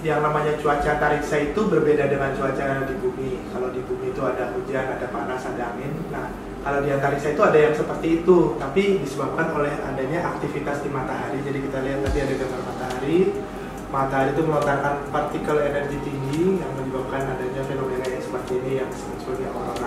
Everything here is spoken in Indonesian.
yang namanya cuaca tariksa itu berbeda dengan cuaca di bumi. Kalau di bumi itu ada hujan, ada panas, ada angin. Nah, kalau di antariksa itu ada yang seperti itu, tapi disebabkan oleh adanya aktivitas di matahari. Jadi kita lihat tadi ada gambar matahari. Matahari itu melontarkan partikel energi tinggi yang menyebabkan adanya fenomena yang seperti ini yang disebut sebagai aurora.